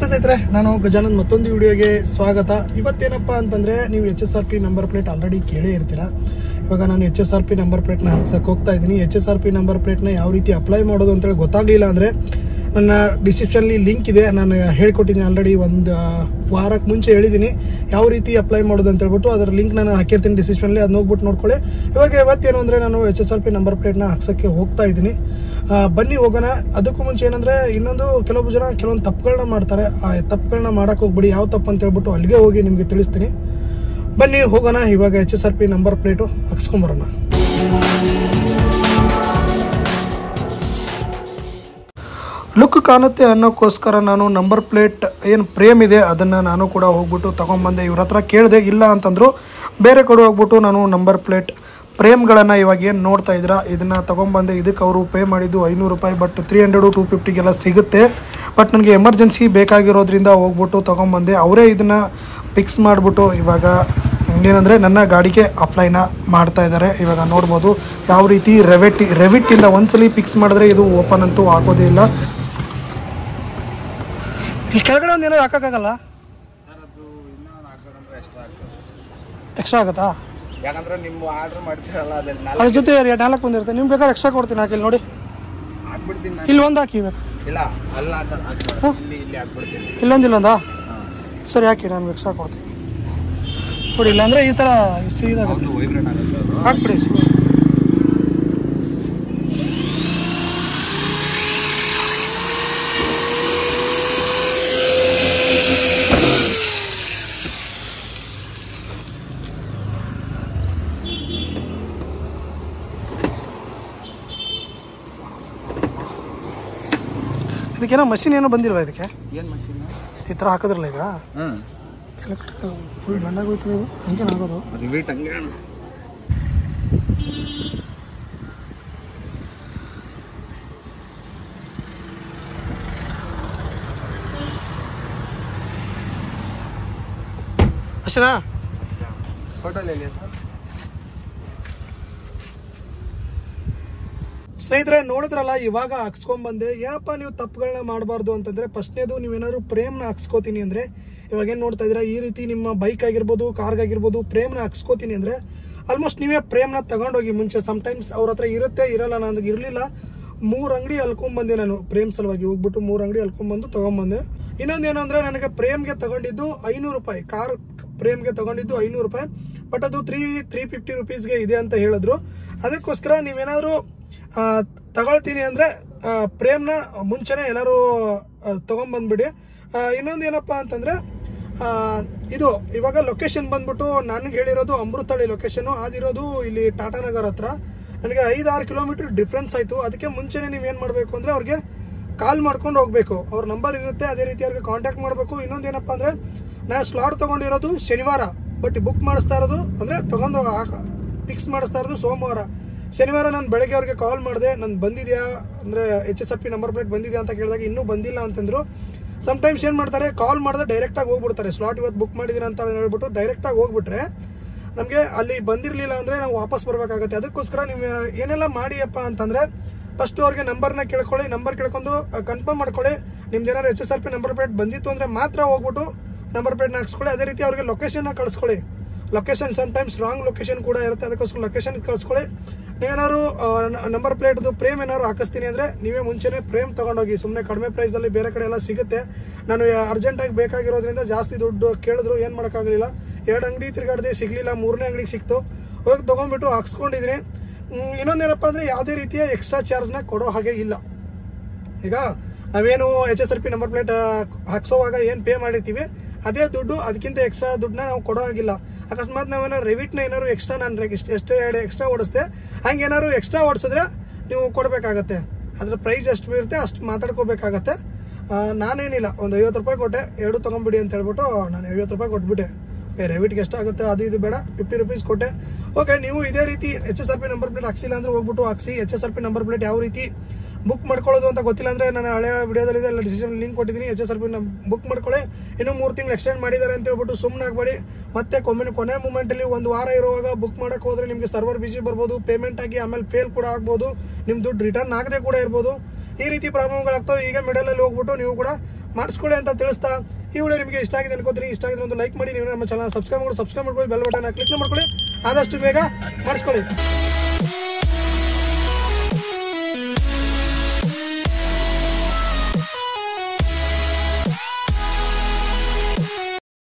ಸ್ನೇಹಿತರೆ, ನಾನು ಗಜಾನಂದ್ ಮತ್ತೊಂದು ವಿಡಿಯೋಗೆ ಸ್ವಾಗತ. ಇವತ್ತೇನಪ್ಪ ಅಂತಂದ್ರೆ, ನೀವು H S R P number plate already ಕೇಳೇ ಇರ್ತೀರಾ? ಇವಾಗ ನಾನು H S R P number ಪ್ಲೇಟ್ನ ಹಾಕ್ಸಕ್ಕೆ ಹೋಗ್ತಾ ಇದ್ದೀನಿ. H S R P number ಪ್ಲೇಟ್ನ ಯಾವ ರೀತಿ ಅಪ್ಲೈ ಮಾಡೋದು ಅಂತೇಳಿ ಗೊತ್ತಾಗಲಿಲ್ಲ ಅಂದರೆ ನನ್ನ ಡಿಸ್ಕ್ರಿಪ್ಷನ್ಲಿ ಲಿಂಕ್ ಇದೆ. ನಾನು ಹೇಳ್ಕೊಟ್ಟಿದ್ದೀನಿ ಆಲ್ರೆಡಿ ಒಂದು ವಾರಕ್ಕೆ ಮುಂಚೆ ಹೇಳಿದ್ದೀನಿ. ಯಾವ ರೀತಿ ಅಪ್ಲೈ ಮಾಡೋದು ಅಂತ ಹೇಳ್ಬಿಟ್ಟು ಅದರ ಲಿಂಕ್ ನಾನು ಹಾಕಿರ್ತೀನಿ ಡಿಸ್ಕ್ರಿಪ್ಷನ್ಲಿ ಅದನ್ನ ಹೋಗ್ಬಿಟ್ಟು ನೋಡ್ಕೊಳ್ಳಿ. ಇವಾಗ ಇವತ್ತೇನು ಅಂದರೆ ನಾನು H S R P number ಪ್ಲೇಟ್ನ ಹಾಕ್ಸೋಕ್ಕೆ ಹೋಗ್ತಾ ಇದ್ದೀನಿ. ಬನ್ನಿ ಹೋಗೋಣ. ಅದಕ್ಕೂ ಮುಂಚೆ ಏನಂದರೆ ಇನ್ನೊಂದು ಕೆಲವೊಬ್ಬ ಜನ ಕೆಲವೊಂದು ತಪ್ಪುಗಳನ್ನ ಮಾಡ್ತಾರೆ. ಆ ತಪ್ಪುಗಳನ್ನ ಮಾಡೋಕ್ಕೆ ಹೋಗ್ಬಿಡಿ. ಯಾವ ತಪ್ಪು ಅಂತ ಹೇಳ್ಬಿಟ್ಟು ಅಲ್ಲಿಗೆ ಹೋಗಿ ನಿಮಗೆ ತಿಳಿಸ್ತೀನಿ. ಬನ್ನಿ ಹೋಗೋಣ. ಇವಾಗ H S R P number plate ಹಾಕ್ಸ್ಕೊಂಬರೋಣ ಕಾಣುತ್ತೆ ಅನ್ನೋಕ್ಕೋಸ್ಕರ ನಾನು ನಂಬರ್ ಪ್ಲೇಟ್ ಏನು ಪ್ರೇಮ್ ಇದೆ, ಅದನ್ನು ನಾನು ಕೂಡ ಹೋಗ್ಬಿಟ್ಟು ತೊಗೊಂಬಂದೆ. ಇವ್ರ ಹತ್ರ ಕೇಳಿದೆ, ಇಲ್ಲ ಅಂತಂದ್ರು ಬೇರೆ ಕಡೆ ಹೋಗ್ಬಿಟ್ಟು ನಾನು ನಂಬರ್ ಪ್ಲೇಟ್ ಪ್ರೇಮ್ಗಳನ್ನು ಇವಾಗ ಏನು ನೋಡ್ತಾ ಇದ್ದೀರಾ, ಇದನ್ನು ತೊಗೊಂಬಂದೆ. ಇದಕ್ಕೆ ಅವರು ಪೇ ಮಾಡಿದ್ದು ಐನೂರು ರೂಪಾಯಿ ಬಟ್ ತ್ರೀ ಹಂಡ್ರೆಡು ಟೂ ಫಿಫ್ಟಿಗೆಲ್ಲ ಸಿಗುತ್ತೆ. ಬಟ್ ನನಗೆ ಎಮರ್ಜೆನ್ಸಿ ಬೇಕಾಗಿರೋದ್ರಿಂದ ಹೋಗ್ಬಿಟ್ಟು ತೊಗೊಂಬಂದೆ. ಅವರೇ ಇದನ್ನು ಫಿಕ್ಸ್ ಮಾಡಿಬಿಟ್ಟು ಇವಾಗ ಏನಂದರೆ ನನ್ನ ಗಾಡಿಗೆ ಅಪ್ಲೈನ ಮಾಡ್ತಾ ಇದ್ದಾರೆ. ಇವಾಗ ನೋಡ್ಬೋದು ಯಾವ ರೀತಿ ರೆವೆಟ್ ರೆವಿಟ್ಟಿಂದ ಒಂದ್ಸಲಿ ಫಿಕ್ಸ್ ಮಾಡಿದ್ರೆ ಇದು ಓಪನ್ ಅಂತೂ ಆಗೋದೇ ಇಲ್ಲ. ಈ ಕೆಳಗಡೆ ಒಂದು ಏನಾದ್ರು ಹಾಕೋಕ್ಕಾಗಲ್ಲ? ಎಕ್ಸ್ಟ್ರಾ ಆಗುತ್ತಾ? ಯಾಕಂದ್ರೆ ನಿಮ್ಮ ಆರ್ಡರ್ ಮಾಡ್ತೀರಲ್ಲ ಅದ್ರ ಜೊತೆ ಎರಡು ನಾಲ್ಕು ಬಂದಿರುತ್ತೆ. ನಿಮ್ಗೆ ಬೇಕಾದ್ರೆ ಎಕ್ಸ್ಟ್ರಾ ಕೊಡ್ತೀನಿ ಹಾಕಿ ಇಲ್ಲಿ ನೋಡಿ. ಹಾಕ್ಬಿಡ್ತೀನಿ ನಾನು. ಇಲ್ಲಿ ಒಂದು ಹಾಕಿ ಬೇಕು? ಇಲ್ಲ ಅಲ್ಲ ಹಾಕ ಹಾಕ್ಬಾರ್ದು. ಇಲ್ಲಿ ಇಲ್ಲಿ ಹಾಕ್ಬಿಡ್ತೀನಿ. ಇಲ್ಲೊಂದು ಇಲ್ಲೊಂದಾ? ಸರಿ ಹಾಕಿ ನಾನು ಎಕ್ಸ್ಟ್ರಾ ಕೊಡ್ತೀನಿ. ನೋಡಿ ಇಲ್ಲಾಂದರೆ ಈ ಥರ ಸೀದಾಗುತ್ತೆ. ಹೌದು ವೈಬ್ರೇಟ್ ಆಗುತ್ತೆ ಅದು. ಹಾಕ್ಬಿಡಿ ಇದಕ್ಕೇನೋ ಮಷಿನ್ ಏನೋ ಬಂದಿಲ್ವಾ ಇದಕ್ಕೆ? ಏನು ಮಷೀನ್ ಈ ಥರ ಹಾಕಿದ್ರಲ್ಲ ಈಗ? ಹಾಂ. ಎಲೆಕ್ಟ್ರಿಕಲ್ ಫುಲ್ ಬಂಡಾಗೋಯ್ತಲ್ಲ ಇದು? ಹಂಗೇನು ಆಗೋದು? ರಿವೀಟ್ ಹಂಗೆ ಅಷ್ಟೇನಾ ಹೋಟೆಲ್ ಎಲ್ಲಿ ಸರ್ ಸ್ನೇಹಿತರೆ, ನೋಡಿದ್ರಲ್ಲ, ಇವಾಗ ಹಾಕ್ಸ್ಕೊಂಬಂದೆ ಏನಪ್ಪ ನೀವು ತಪ್ಪುಗಳನ್ನ ಮಾಡಬಾರ್ದು ಅಂತಂದ್ರೆ, ಫಸ್ಟ್ನೇದು ನೀವೇನಾದ್ರು ಪ್ರೇಮ್ನ ಹಾಕ್ಸ್ಕೋತೀನಿ ಅಂದ್ರೆ, ಇವಾಗ ಏನು ನೋಡ್ತಾ ಇದ್ದೀರಾ, ಈ ರೀತಿ ನಿಮ್ಮ ಬೈಕ್ ಆಗಿರ್ಬೋದು ಕಾರ್ಗಾಗಿರ್ಬೋದು ಪ್ರೇಮ್ನ ಹಾಕ್ಸ್ಕೋತೀನಿ ಅಂದ್ರೆ ಆಲ್ಮೋಸ್ಟ್ ನೀವೇ ಪ್ರೇಮ್ನ ತಗೊಂಡೋಗಿ ಮುಂಚೆ. ಟೈಮ್ಸ್ ಅವ್ರ ಹತ್ರ ಇರುತ್ತೆ, ಇರಲ್ಲ ನನಗೆ ಇರಲಿಲ್ಲ. ಮೂರು ಅಂಗಡಿ ಅಲ್ಕೊಂಬಂದೆ ನಾನು, ಪ್ರೇಮ್ ಸಲುವಾಗಿ. ಹೋಗ್ಬಿಟ್ಟು ಮೂರು ಅಂಗಡಿ ಅಲ್ಕೊಂಬಂದು ತಗೊಂಬಂದೆ ಇನ್ನೊಂದೇನು ಅಂದ್ರೆ, ನನಗೆ ಪ್ರೇಮ್ಗೆ ತಗೊಂಡಿದ್ದು ಐನೂರು ರೂಪಾಯಿ. ಕಾರ್ ಪ್ರೇಮ್ಗೆ ತಗೊಂಡಿದ್ದು ಐನೂರು ರೂಪಾಯಿ. ಬಟ್ ಅದು ತ್ರೀ ತ್ರೀ ಫಿಫ್ಟಿ ರುಪೀಸ್ಗೆ ಇದೆ ಅಂತ ಹೇಳಿದ್ರು. ಅದಕ್ಕೋಸ್ಕರ ನೀವೇನಾದ್ರು ತಗೊಳ್ತೀನಿ ಅಂದರೆ ಪ್ರೇಮ್ನ ಮುಂಚೆನೇ ಎಲ್ಲರೂ ತೊಗೊಂಬಂದ್ಬಿಡಿ ಇನ್ನೊಂದು ಏನಪ್ಪ ಅಂತಂದರೆ ಇದು, ಇವಾಗ ಲೊಕೇಶನ್ ಬಂದ್ಬಿಟ್ಟು ನನಗೆ ಹೇಳಿರೋದು ಅಮೃತಹಳ್ಳಿ ಲೊಕೇಶನು ಅದಿರೋದು ಇಲ್ಲಿ ಟಾಟಾನಗರ್ ಹತ್ರ. ನನಗೆ ಐದಾರು ಕಿಲೋಮೀಟರ್ ಡಿಫ್ರೆನ್ಸ್ ಆಯಿತು. ಅದಕ್ಕೆ ಮುಂಚೆನೇ ನೀವು ಏನು ಮಾಡಬೇಕು ಅಂದರೆ ಅವ್ರಿಗೆ ಕಾಲ್ ಮಾಡ್ಕೊಂಡು ಹೋಗಬೇಕು. ಅವ್ರ ನಂಬರ್ ಇರುತ್ತೆ, ಅದೇ ರೀತಿ ಅವ್ರಿಗೆ ಕಾಂಟ್ಯಾಕ್ಟ್ ಮಾಡಬೇಕು. ಇನ್ನೊಂದು ಏನಪ್ಪ ಅಂದರೆ ನಾನು ಸ್ಲಾಟ್ ತಗೊಂಡಿರೋದು ಶನಿವಾರ. ಬಟ್ ಬುಕ್ ಮಾಡಿಸ್ತಾ ಇರೋದು ಅಂದರೆ ತಗೊಂಡು ಫಿಕ್ಸ್ ಮಾಡಿಸ್ತಾ ಇರೋದು ಸೋಮವಾರ. ಶನಿವಾರ ನಾನು ಬೆಳಗ್ಗೆ ಅವ್ರಿಗೆ ಕಾಲ್ ಮಾಡಿದೆ ನಾನು ಬಂದಿದೆಯಾ? ಅಂದರೆ H S F P number plate ಬಂದಿದೆಯಾ? ಅಂತ ಕೇಳಿದಾಗ, ಇನ್ನೂ ಬಂದಿಲ್ಲ ಅಂತಂದರು. ಟೈಮ್ಸ್ ಏನು ಮಾಡ್ತಾರೆ ಕಾಲ್ ಮಾಡಿದ್ರೆ ಡೈರೆಕ್ಟಾಗಿ ಹೋಗ್ಬಿಡ್ತಾರೆ. ಸ್ಲಾಟ್ ಇವತ್ತು ಬುಕ್ ಮಾಡಿದ್ದೀನಿ ಅಂತ ಹೇಳ್ಬಿಟ್ಟು ಡೈರೆಕ್ಟಾಗಿ ಹೋಗ್ಬಿಟ್ರೆ, ನಮಗೆ ಅಲ್ಲಿ ಬಂದಿರಲಿಲ್ಲ ಅಂದರೆ ನಾವು ವಾಪಸ್ ಬರಬೇಕಾಗತ್ತೆ. ಅದಕ್ಕೋಸ್ಕರ ನೀವು ಏನೆಲ್ಲ ಮಾಡಿಯಪ್ಪ ಅಂತಂದರೆ ಫಸ್ಟ್ ಅವ್ರಿಗೆ ನಂಬರ್ನ ಕೇಳ್ಕೊಳ್ಳಿ ನಂಬರ್ ಕೇಳ್ಕೊಂಡು ಕನ್ಫರ್ಮ್ ಮಾಡ್ಕೊಳ್ಳಿ, ನಿಮ್ದು ಏನಾದ್ರು H S R P number plate ಬಂದಿತ್ತು ಅಂದರೆ ಮಾತ್ರ ಹೋಗ್ಬಿಟ್ಟು ನಂಬರ್ ಪ್ಲೇಟ್ನ ಹಾಕ್ಸ್ಕೊಳ್ಳಿ. ಅದೇ ರೀತಿ ಅವ್ರಿಗೆ ಲೊಕೇಶನ್ನ ಕಳಿಸ್ಕೊಳ್ಳಿ. ಲೊಕೇಶನ್ ಟೈಮ್ಸ್ ರಾಂಗ್ ಲೊಕೇಶನ್ ಕೂಡ ಇರುತ್ತೆ. ಅದಕ್ಕೋಸ್ಕರ ಲೊಕೇಶನ್ ಕಳಿಸ್ಕೊಳ್ಳಿ. ನೀವೇನಾದ್ರು ನಂಬರ್ ಪ್ಲೇಟ್ದು ಪ್ರೇಮ್ ಏನಾದ್ರು ಹಾಕಿಸ್ತೀನಿ ಅಂದರೆ ನೀವೇ ಮುಂಚೆನೇ ಪ್ರೇಮ್ ತಗೊಂಡೋಗಿ ಸುಮ್ಮನೆ ಕಡಿಮೆ ಪ್ರೈಸಲ್ಲಿ ಬೇರೆ ಕಡೆ ಎಲ್ಲ ಸಿಗುತ್ತೆ. ನಾನು ಅರ್ಜೆಂಟಾಗಿ ಬೇಕಾಗಿರೋದ್ರಿಂದ ಜಾಸ್ತಿ ದುಡ್ಡು ಕೇಳಿದ್ರು ಏನು ಮಾಡೋಕ್ಕಾಗಲಿಲ್ಲ. ಎರಡು ಅಂಗಡಿ ತಿರುಗಾಡದೆ ಸಿಗಲಿಲ್ಲ, ಮೂರನೇ ಅಂಗಡಿಗೆ ಸಿಕ್ತು. ಹೋಗಿ ತೊಗೊಂಡ್ಬಿಟ್ಟು ಹಾಕ್ಸ್ಕೊಂಡಿದ್ದೀನಿ. ಇನ್ನೊಂದೇನಪ್ಪ ಅಂದರೆ ಯಾವುದೇ ರೀತಿಯ ಎಕ್ಸ್ಟ್ರಾ ಚಾರ್ಜ್ನ ಕೊಡೋ ಹಾಗೆ ಇಲ್ಲ. ಈಗ ನಾವೇನು H S R P number plate ಹಾಕ್ಸೋವಾಗ ಏನು ಪೇ ಮಾಡಿರ್ತೀವಿ, ಅದೇ ದುಡ್ಡು, ಅದಕ್ಕಿಂತ ಎಕ್ಸ್ಟ್ರಾ ದುಡ್ಡನ್ನ ನಾವು ಕೊಡೋ ಹಾಗಿಲ್ಲ. ಅಕಸ್ಮಾತ್ ನಾವೇನಾದ್ರು ರೆವಿಟ್ನ ಏನಾದ್ರು ಎಕ್ಸ್ಟ್ರಾ ನಾನು ಎಷ್ಟೇ ಎರಡು ಎಕ್ಸ್ಟ್ರಾ ಓಡಿಸ್ದೆ, ಹಂಗೆ ಏನಾದ್ರು ಎಕ್ಸ್ಟ್ರಾ ಓಡಿಸಿದ್ರೆ ನೀವು ಕೊಡಬೇಕಾಗತ್ತೆ. ಅದ್ರ ಪ್ರೈಸ್ ಎಷ್ಟು ಬೀರುತ್ತೆ ಅಷ್ಟು ಮಾತಾಡ್ಕೋಬೇಕಾಗತ್ತೆ. ನಾನೇನಿಲ್ಲ, ಒಂದು ಐವತ್ತು ರೂಪಾಯಿ ಕೊಟ್ಟೆ, ಎರಡು ತೊಗೊಂಬಿಡಿ ಅಂತ ಹೇಳ್ಬಿಟ್ಟು ನಾನು ಐವತ್ತು ರೂಪಾಯಿ ಕೊಟ್ಬಿಟ್ಟೆ. ಓಕೆ ರೆವಿಟ್ಗೆ ಎಷ್ಟಾಗುತ್ತೆ ಅದು ಇದು ಬೇಡ ಫಿಫ್ಟಿ ರುಪೀಸ್ ಕೊಟ್ಟೆ. ಓಕೆ ನೀವು ಇದೇ ರೀತಿ H S R P number plate ಹಾಕ್ಸಿಲ್ಲ ಅಂದ್ರೆ ಹೋಗ್ಬಿಟ್ಟು ಹಾಕ್ಸಿ H S R P number plate ಯಾವ ರೀತಿ? ಬುಕ್ ಮಾಡ್ಕೊಳ್ಳೋದು ಅಂತ ಗೊತ್ತಿಲ್ಲ ಅಂದ್ರೆ ನಾನು ಹಳೆ ವಿಡಿಯೋದಲ್ಲಿ ಎಲ್ಲ ಡಿಸಿಷನ್ ಲಿಂಕ್ ಕೊಟ್ಟಿದ್ದೀನಿ. H S R P book ಮಾಡ್ಕೊಳ್ಳಿ. ಇನ್ನೂ ಮೂರು ತಿಂಗಳು ಎಕ್ಸ್ಟೆಂಡ್ ಮಾಡಿದ್ದಾರೆ ಅಂತ ಹೇಳ್ಬಿಟ್ಟು ಸುಮ್ಮನೆ ಆಗಬೇಡಿ. ಮತ್ತೆ ಕೊಮ್ಮೆ ಕೊನೆ ಮೂಮೆಂಟಲ್ಲಿ ಒಂದು ವಾರ ಇರುವಾಗ ಬುಕ್ ಮಾಡಕ್ಕೆ ಹೋದ್ರೆ ನಿಮಗೆ ಸರ್ವರ್ ಬಿಜಿ ಬರ್ಬೋದು ಪೇಮೆಂಟ್ ಆಗಿ ಆಮೇಲೆ ಫೇಲ್ ಕೂಡ ಆಗ್ಬೋದು ನಿಮ್ಮ ದುಡ್ಡು ರಿಟರ್ನ್ ಆಗದೆ ಕೂಡ ಇರ್ಬೋದು. ಈ ರೀತಿ ಪ್ರಾಬ್ಲಮ್ಗಳಾಗ್ತವೆ. ಈಗ ಮಿಡಲಲ್ಲಿ ಹೋಗ್ಬಿಟ್ಟು ನೀವು ಕೂಡ ಮಾಡಿಸ್ಕೊಳ್ಳಿ ಅಂತ ತಿಳಿಸ್ತಾ ಈ ವಿಡಿಯೋ ನಿಮಗೆ ಇಷ್ಟ ಆಗಿದೆ ಅನ್ಕೋತೀನಿ. ಇಷ್ಟ ಆಗಿದ್ರೆ ಒಂದು ಲೈಕ್ ಮಾಡಿ. ನೀವು ನಮ್ಮ ಚಾನಲ್ ಸಬ್ಸ್ಕ್ರೈಬ್ ಮಾಡಿ ಸಬ್ಸ್ಕ್ರೈಬ್ ಮಾಡ್ಕೊಳ್ಳಿ ಬೆಲ್ ಬಟನ್ ಕ್ಲಿಕ್ ಮಾಡ್ಕೊಳ್ಳಿ. ಆದಷ್ಟು ಬೇಗ ಮಾಡಿಸ್ಕೊಳ್ಳಿ.